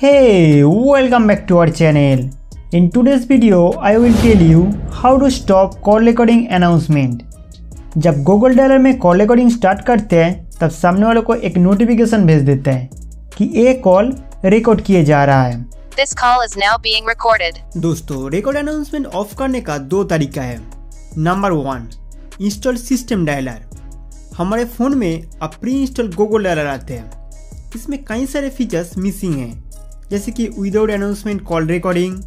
Hey, welcome back to our channel. In today's video, I will tell you how to stop call recording announcement. जब Google dialer में call recording start करते हैं तब सामने वालों को एक नोटिफिकेशन भेज देता है कि ये कॉल रिकॉर्ड किए जा रहा है This call is now being recorded. दोस्तों रिकॉर्ड अनाउंसमेंट ऑफ़ करने का दो तरीका है number one install system dialer हमारे फ़ोन में अब प्री इंस्टॉल गूगल डायलर आते हैं इसमें कई सारे फीचर्स मिसिंग हैं जैसे कि without announcement call recording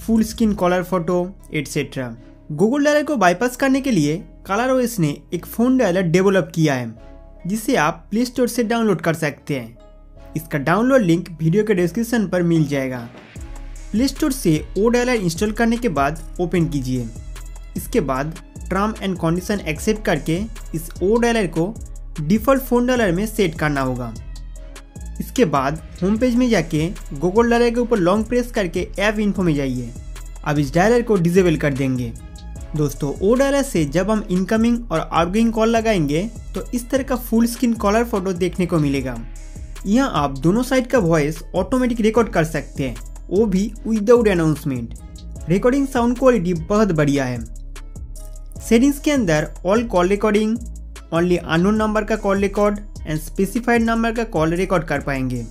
full screen caller photo etcetera Google dialer को बाईपास करने के लिए कलर ओएस ने एक फ़ोन डायलर डेवलप किया है, जिसे आप प्ले स्टोर से डाउनलोड कर सकते हैं। इसका डाउनलोड लिंक वीडियो के डिस्क्रिप्शन पर मिल जाएगा। प्ले स्टोर से ओ डायलर इंस्टॉल करने के बाद ओपन कीजिए। इसके बाद टर्म एंड कंडीशन एक्सेप्ट करके इस ओ डायलर को डिफ़ॉल्ट फ़ोन डायलर में सेट करना होगा। इसके बाद होम पेज में जाके गूगल डायलर के ऊपर लॉन्ग प्रेस करके ऐप इन्फो में जाइए। अब इस डायलर को डिजेबल कर देंगे। दोस्तों, ओ डायलर से जब हम इनकमिंग और आउटगोइंग कॉल लगाएँगे तो इस तरह का फुल स्क्रीन कॉलर फ़ोटो देखने को मिलेगा। यहाँ आप दोनों साइड का वॉइस ऑटोमेटिक रिकॉर्ड कर सकते हैं। वो भी without announcement recording sound quality बहुत बढ़िया है। सेटिंग्स के अंदर all call recording only unknown number का call record and specified number का कॉल रिकॉर्ड कर पाएँगे।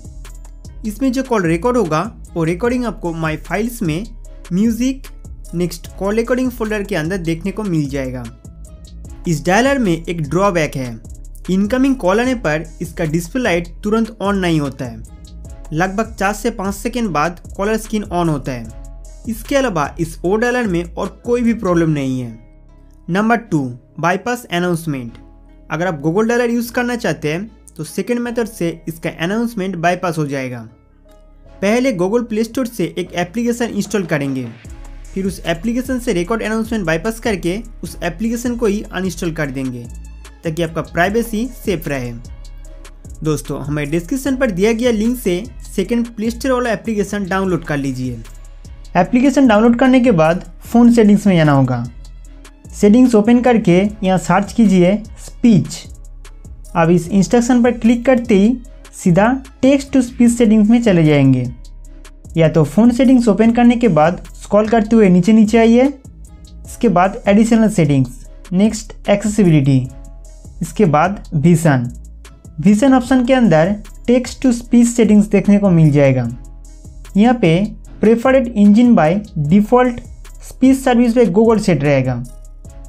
इसमें जो कॉल रिकॉर्ड होगा, वो रिकॉर्डिंग आपको माई फाइल्स में music next call recording folder के अंदर देखने को मिल जाएगा। इस डायलर में एक ड्रॉबैक है। इनकमिंग कॉल आने पर इसका डिस्प्ले लाइट तुरंत ऑन नहीं होता है। लगभग चार से पाँच सेकेंड बाद कॉलर स्क्रीन ऑन होता है। इसके अलावा इस ओ डायलर में और कोई भी प्रॉब्लम नहीं है। नंबर टू बाईपास अनाउंसमेंट अगर आप गूगल डायलर यूज़ करना चाहते हैं तो सेकेंड मेथड से इसका अनाउंसमेंट बाईपास हो जाएगा। पहले गूगल प्ले स्टोर से एक एप्लीकेशन इंस्टॉल करेंगे। फिर उस एप्लीकेशन से रिकॉर्ड अनाउंसमेंट बाईपास करके उस एप्लीकेशन को ही अनइंस्टॉल कर देंगे, ताकि आपका प्राइवेसी सेफ़ रहे। दोस्तों, हमें डिस्क्रिप्शन पर दिया गया लिंक से सेकेंड प्ले स्टोर वाला एप्लीकेशन डाउनलोड कर लीजिए। एप्लीकेशन डाउनलोड करने के बाद फ़ोन सेटिंग्स में जाना होगा। सेटिंग्स ओपन करके यहाँ सर्च कीजिए स्पीच। अब इस इंस्ट्रक्शन पर क्लिक करते ही सीधा टेक्स्ट टू स्पीच सेटिंग्स में चले जाएँगे। या तो फ़ोन सेटिंग्स ओपन करने के बाद स्क्रॉल करते हुए नीचे नीचे आइए। इसके बाद एडिशनल सेटिंग्स, नेक्स्ट एक्सेसिबिलिटी, इसके बाद विजन। विजन ऑप्शन के अंदर टेक्स्ट टू स्पीच सेटिंग्स देखने को मिल जाएगा। यहाँ पे preferred engine by default speech service पे गूगल सेट रहेगा।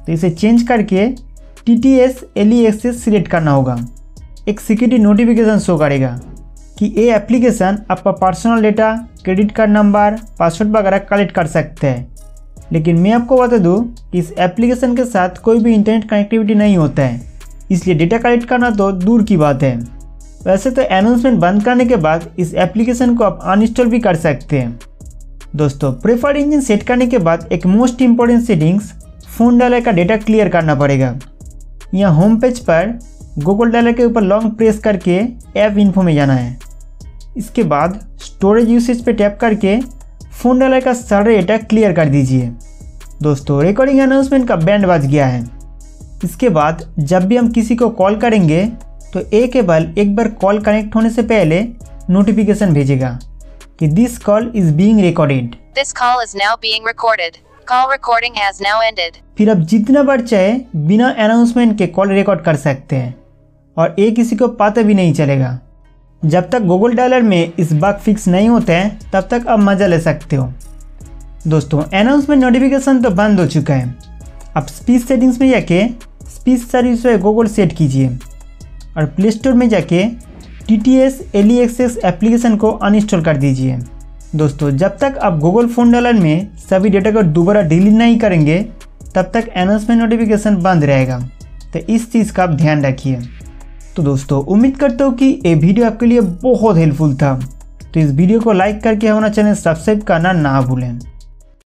तो इसे चेंज करके T T S L E access select करना होगा। एक सिक्योरिटी नोटिफिकेशन शो करेगा कि ये एप्लीकेशन आपका personal data credit card number password वगैरह कलेक्ट कर सकते हैं। लेकिन मैं आपको बता दूँ कि इस एप्लीकेशन के साथ कोई भी इंटरनेट कनेक्टिविटी नहीं होता है। इसलिए डेटा कलेक्ट करना तो दूर की बात है। वैसे तो अनाउंसमेंट बंद करने के बाद इस एप्लीकेशन को आप अनइंस्टॉल भी कर सकते हैं। दोस्तों प्रेफर्ड इंजन सेट करने के बाद एक most important settings phone dialer का डेटा क्लियर करना पड़ेगा। यहाँ होम पेज पर गूगल डायलर के ऊपर लॉन्ग प्रेस करके ऐप इन्फो में जाना है। इसके बाद स्टोरेज यूसेज पे टैप करके फ़ोन डायलर का सारा डेटा क्लियर कर दीजिए। दोस्तों रिकॉर्डिंग अनाउंसमेंट का बैंड बज गया है। इसके बाद जब भी हम किसी को कॉल करेंगे तो ए केवल एक बार कॉल कनेक्ट होने से पहले नोटिफिकेशन भेजेगा कि this call is being recorded this call is now being recorded. Call recording has now ended. फिर आप जितना बार चाहे बिना अनाउंसमेंट के कॉल रिकॉर्ड कर सकते हैं। और ये किसी को पता भी नहीं चलेगा। जब तक गूगल डायलर में इस बग फिक्स नहीं होते हैं, तब तक आप मज़ा ले सकते हो। दोस्तों अनाउंसमेंट नोटिफिकेशन तो बंद हो चुका है। आप स्पीच सेटिंग्स में जाके स्पीच सर्विस गूगल सेट कीजिए। और प्ले स्टोर में जाके T T S L E access application को अनइंस्टॉल कर दीजिए। दोस्तों, जब तक आप गूगल फ़ोन डॉलर में सभी डेटा को दोबारा डिलीट नहीं करेंगे, तब तक अनाउंसमेंट नोटिफिकेशन बंद रहेगा। तो इस चीज़ का आप ध्यान रखिए। तो दोस्तों, उम्मीद करता हूँ कि ये वीडियो आपके लिए बहुत हेल्पफुल था। तो इस वीडियो को लाइक करके हमारा चैनल सब्सक्राइब करना ना भूलें।